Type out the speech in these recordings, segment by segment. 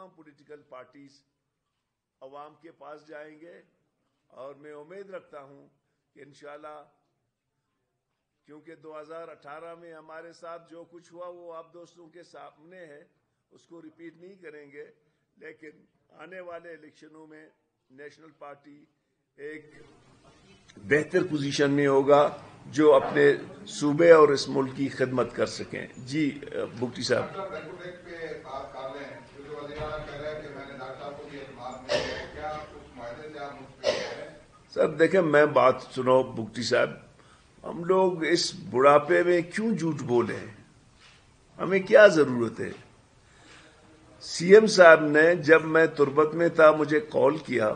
तमाम political parties अवाम के पास जाएँगे और मैं उम्मीद रखता हूँ कि इंशाल्लाह, क्योंकि 2018 में हमारे साथ जो कुछ हुआ, वो आप दोस्तों के सामने है, उसको रिपीट नहीं करेंगे, लेकिन आने वाले इलेक्शनों में नेशनल पार्टी एक बेहतर पोजीशन में होगा, जो अपने सूबे और इस मुल्क की खिदमत कर सकें। जी बुक्टी साहब। सर देखें, मैं बात सुनो बुक्टी साहब। हम लोग इस बुढ़ापे में क्यों झूठ बोले? हमें क्या ज़रूरत है? सीएम साहब ने, जब मैं तुरबत में था, मुझे कॉल किया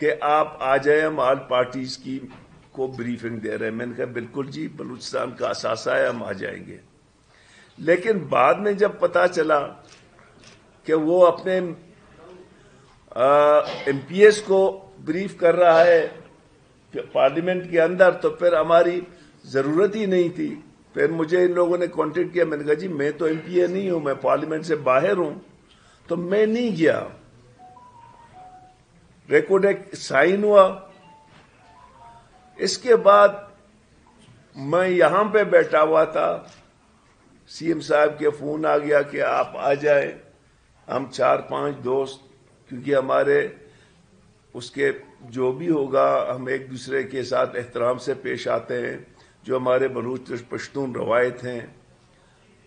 कि आप आ जाए, हम आल पार्टीज़ की को ब्रीफिंग दे रहे हैं। मैंने कहा, बिल्कुल जी, बलूचिस्तान का असासा है, हम आ जाएँगे। लेकिन बाद में जब पता चला कि वो अपने एमपीएस को ब्रीफ कर रहा है पार्लियामेंट के अंदर तो फिर हमारी ज़रूरत ही नहीं थी। फिर मुझे इन लोगों ने कांटेक्ट किया, मैंने कहा, जी, मैं तो एमपीए नहीं हूँ, मैं पार्लियामेंट से बाहर हूँ। तो मैं नहीं गया। रिकॉर्ड एक साइन हुआ। इसके बाद मैं यहाँ पे बैठा हुआ था। सीएम साहब के फ़ोन आ गया कि आप आ जाए। हम चार पाँच दोस्त क्योंकि हमारे, उसके जो भी होगा, हम एक दूसरे के साथ एहतराम से पेश आते हैं, जो हमारे बलूच पश्तून रवायत हैं।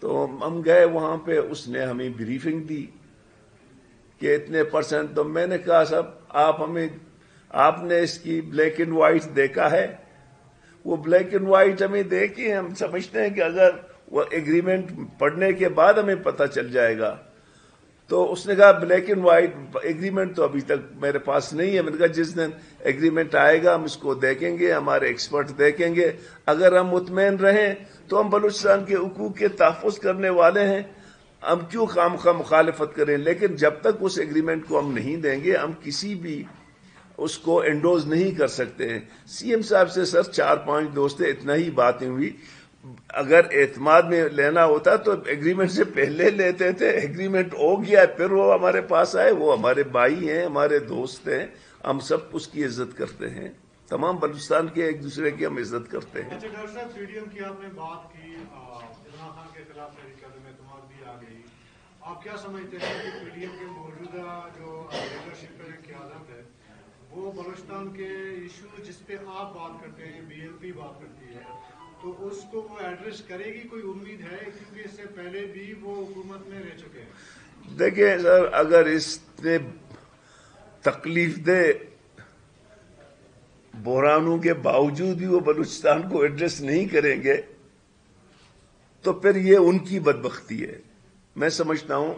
तो हम गए वहाँ पे, उसने हमें ब्रीफिंग दी कि इतने परसेंट तो मैंने कहा सब आप हमें, आपने इसकी ब्लैक एंड व्हाइट देखा है? वो ब्लैक एंड व्हाइट हमें देखी हम समझते हैं कि अगर वो एग्रीमेंट पढ़ने के बाद हमें पता चल जाएगा। तो उसने कहा ब्लैक एंड व्हाइट एग्रीमेंट तो अभी तक मेरे पास नहीं है। मैंने कहा, जिस दिन एग्रीमेंट आएगा, हम इसको देखेंगे, हमारे एक्सपर्ट देखेंगे। अगर हम मुतमैन रहें तो हम बलूचिस्तान के हकूक के तहफ़ करने वाले हैं। हम क्यों खाम खा मुखालफत करें? लेकिन जब तक उस एग्रीमेंट को हम नहीं देंगे, हम किसी भी उसको एंडोज नहीं कर सकते हैं। सीएम साहब से, सर चार पाँच दोस्त, इतना ही बातें हुई। अगर एतमाद में लेना होता तो एग्रीमेंट से पहले लेते थे। एग्रीमेंट हो गया, फिर वो हमारे पास आए। वो हमारे भाई हैं, हमारे दोस्त हैं। हम सब उसकी इज़्ज़त करते हैं। तमाम बलूचिस्तान के एक दूसरे की हम इज़्ज़त करते हैं। आप क्या समझते हैं कि के मौजूदा जो लीडरशिप है वो बलूचिस्तान के इशू जिसपे आप बात करते हैं बीएनपी बात करती है। तो उसको वो एड्रेस करेगी, कोई उम्मीद है? क्योंकि इससे पहले भी वो हुकूमत में रह चुके हैं। देखिए सर, अगर इसने तकलीफ़ दे, बहरानों के बावजूद भी वो बलूचिस्तान को एड्रेस नहीं करेंगे तो फिर ये उनकी बदबख्ती है। मैं समझता हूँ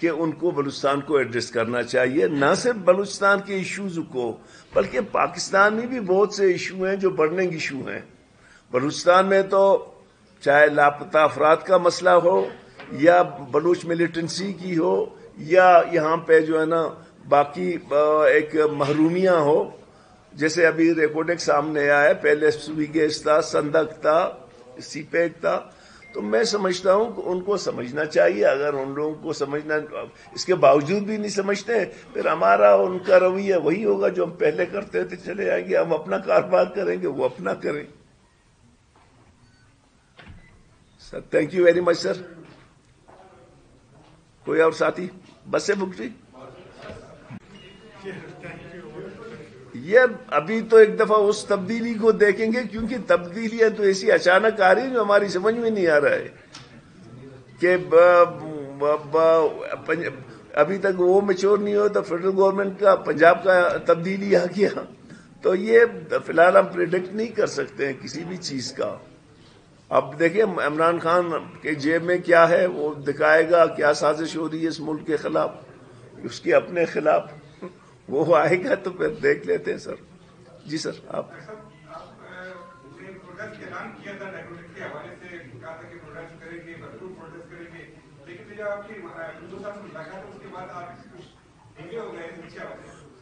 कि उनको बलूचिस्तान को एड्रेस करना चाहिए, न सिर्फ़ बलूचिस्तान के इश्यूज़ को, बल्कि पाकिस्तान में भी बहुत से इशू हैं जो बर्निंग इशू हैं। बलूचिस्तान में तो चाहे लापता अफराद का मसला हो, या बलूच मिलिटेंसी की हो, या यहाँ पे जो है ना, बाकी एक महरूमियाँ हो, जैसे अभी रिकॉर्डिंग सामने आया है, पहले स्वीगेस था संदक था सीपेक था तो मैं समझता हूँ उनको समझना चाहिए, अगर उन लोगों को समझना, इसके बावजूद भी नहीं समझते, फिर हमारा उनका रवैया वही होगा जो हम पहले करते थे, चले जाएँगे हम अपना कारोबार करेंगे, वो अपना करें। Sir thank you very much sir कोई और साथी? बस से बुक ये अभी तो एक दफ़ा उस तब्दीली को देखेंगे, क्योंकि तब्दीलियाँ तो ऐसी अचानक आ रही जो हमारी समझ में नहीं आ रहा है कि अभी तक वो मेच्योर नहीं हो तो फेडरल गवर्नमेंट का, पंजाब का तब्दीली आ गया। तो ये, फ़िलहाल हम प्रिडिक्ट नहीं कर सकते हैं किसी भी चीज़ का। अब देखिए, इमरान खान के जेब में क्या है? वो दिखाएगा क्या साजिश हो रही है इस मुल्क के खिलाफ। उसके अपने खिलाफ। वो आएगा तो फिर देख लेते हैं, सर। जी, सर, आप।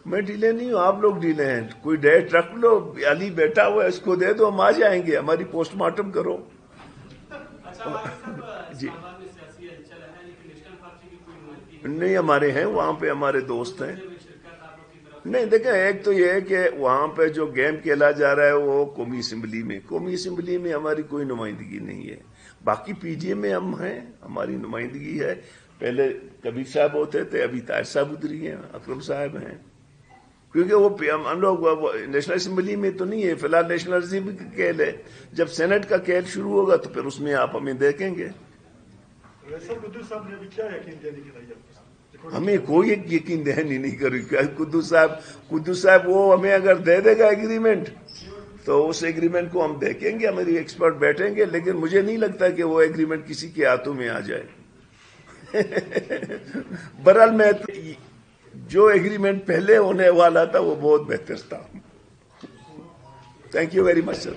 मैं ढीले नहीं हूँ, आप लोग ढीले हैं। कोई डेट रख लो, अली बैठा हुआ है, इसको दे दो, हम आ जाएँगे। हमारी पोस्टमार्टम करो। जी। नहीं, हमारे हैं, वहाँ पे हमारे दोस्त हैं। नहीं देखें एक तो ये है कि वहाँ पे जो गेम खेला जा रहा है, वो कौमी असम्बली में। कौमी असम्बली में हमारी कोई नुमाइंदगी नहीं है। बाकी पीजीए में हम हैं, हमारी नुमाइंदगी है। पहले कबीर साहब होते थे, अभी ताज साहब उतरी हैं, अकरम साहब हैं। क्योंकि वो हम लोग नेशनल असेंबली में तो नहीं है फ़िलहाल नेशनल असेंबली का खेल है। जब सेनेट का खेल शुरू होगा तो फिर उसमें आप हमें देखेंगे। हमें कोई एक यकीन दहन ही नहीं करी। कुद्दू साहब कुद्दू साहब वो हमें अगर दे देगा एग्रीमेंट तो उस एग्रीमेंट को हम देखेंगे हमारी एक्सपर्ट बैठेंगे लेकिन मुझे नहीं लगता कि वो एग्रीमेंट किसी के हाथों में आ जाए। बरल मैं तो जो एग्रीमेंट पहले होने वाला था, वो बहुत बेहतर था। Thank you very much sir